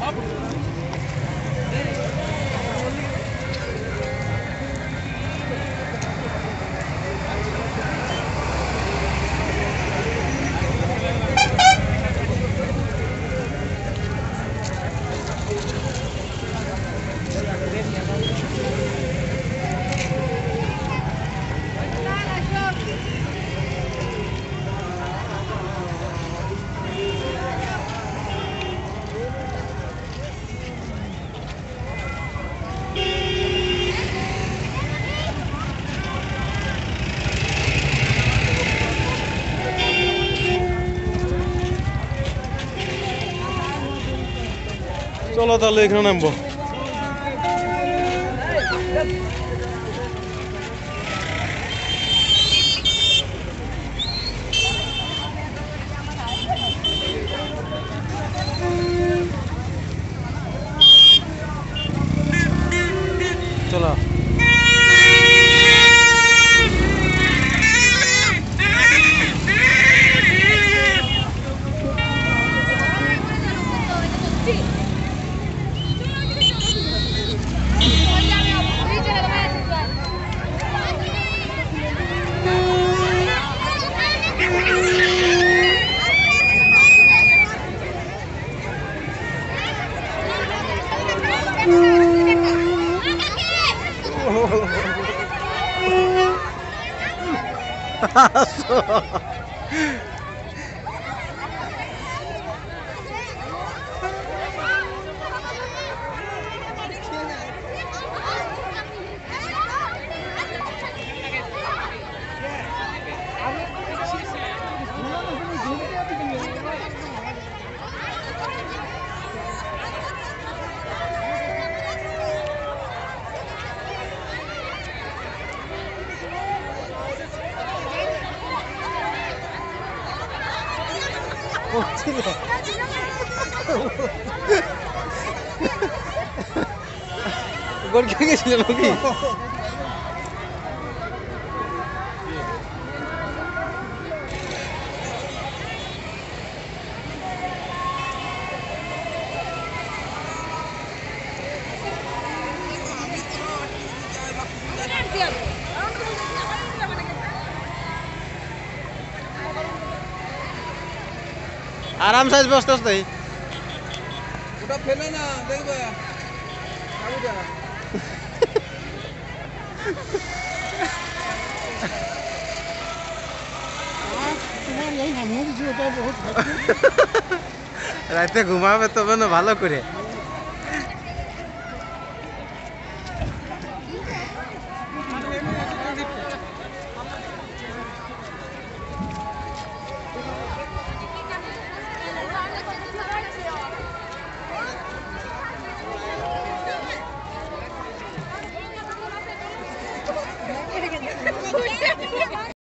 Abi. চলো তাহলে এখানে নামবো। চলো। Ha ha ha! 멋지네. 뭘 경해 주냐 거기. Yeah. আরাম সাইজ বসতে বসতে। ওটা ফেলে না দেখবে রাতে ঘুমাবে তবে না ভালো করে।